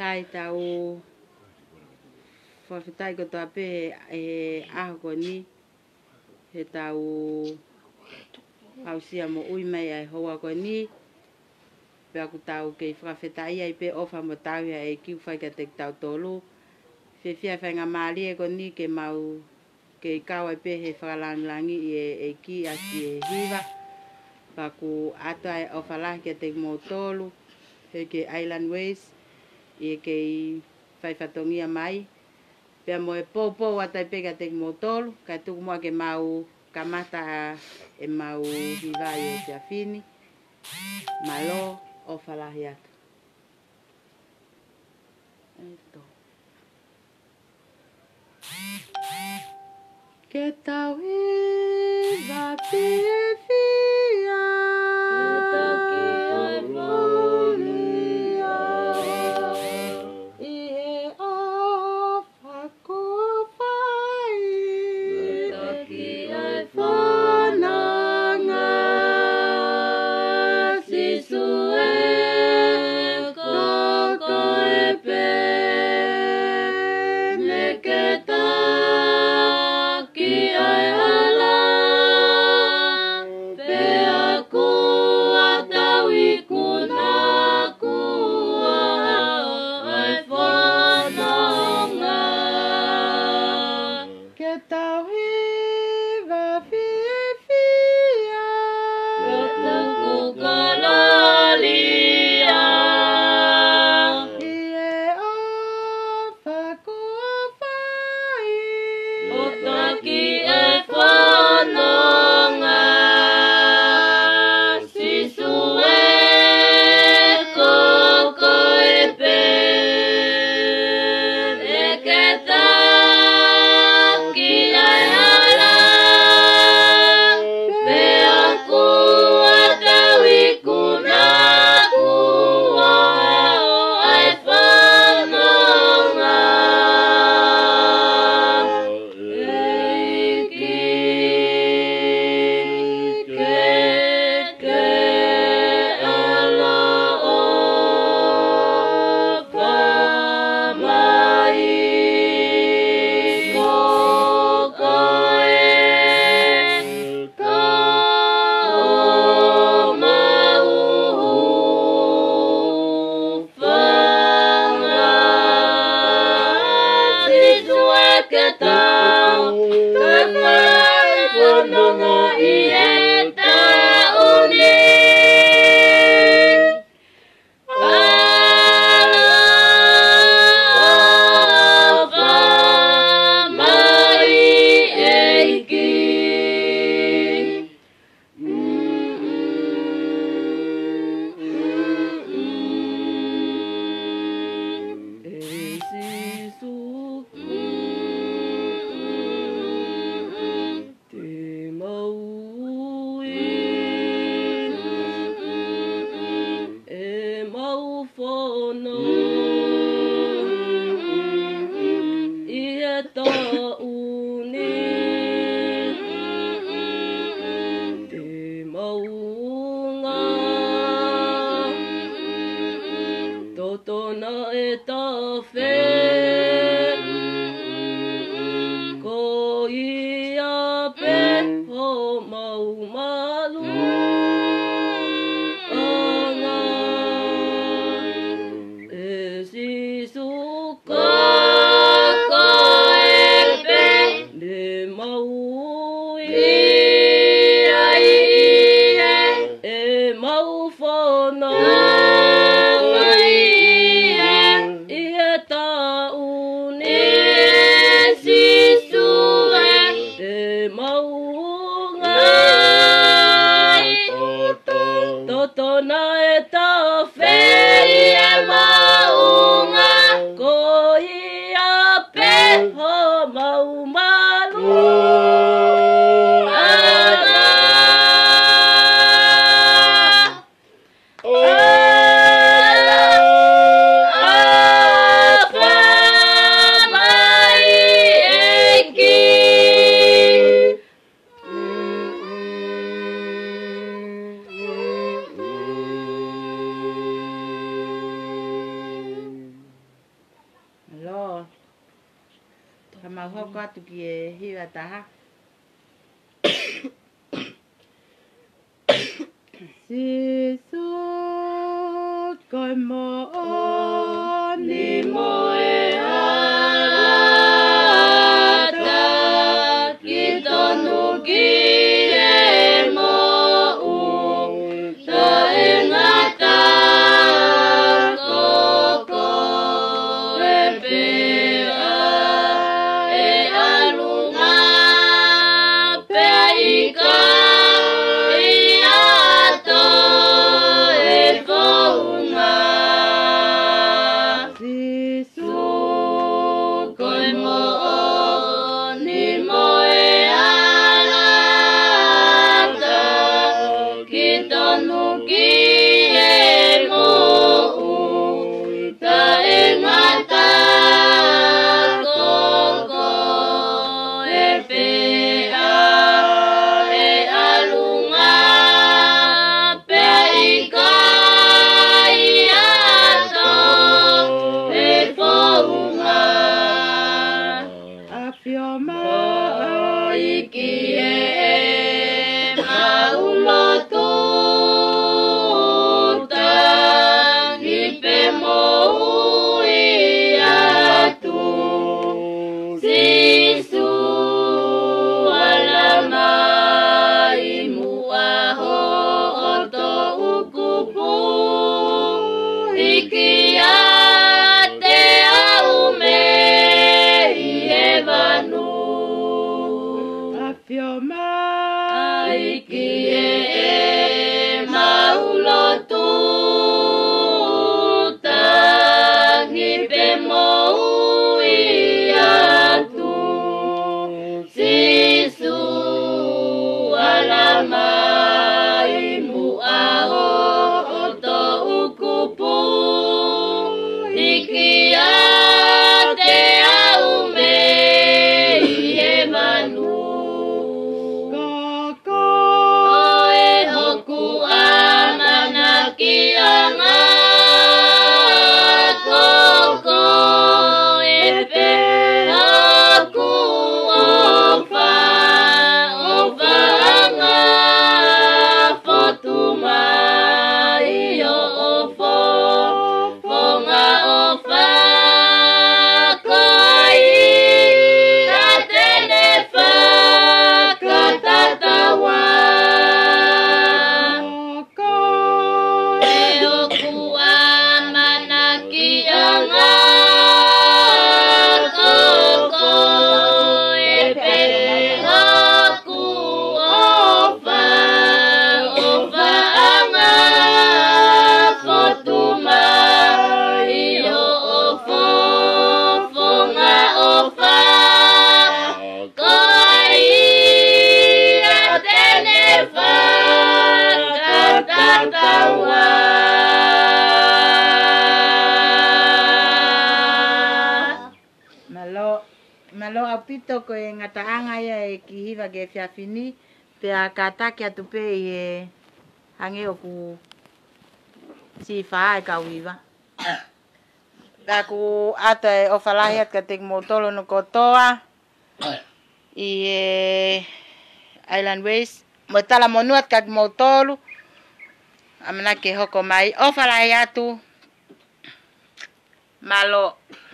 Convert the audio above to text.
tai tau whawhetai ko tā pē e aho ko ni he tau hausia mo ui mai ai hoa ko ni pe aku tau kei whawhetai ai pē ofa mo tau ia e kiu whaika te tau tolu whi whia whainga māri e ko ni ke mau kei kawai pē he whalanglangi i e, e ki a ki e hiwa paku atu ai ofa lahi ke te mo tolu he ke island waste i e kei whaifatongia mai. Pea mo e pōpō a tai pēka te mō tolu, ka tuku mua ke mau kamata e mau hivai e te awhini. Malo o whalahi atu. Eto. Ke tau the qua tụi kia hi là ta ha si su coi mô ni môi malo a pito ko e ngataanga ia e ki hiva ge fia fini pe a kata ki atu pe i e hange o ku si faa e kau hiva. Da ku ata e ofalahi at ka teg motolo no kotoa i e Island Ways. Mo tala monu at ka motolo amana ke hoko mai ofalahi atu malo. Malo.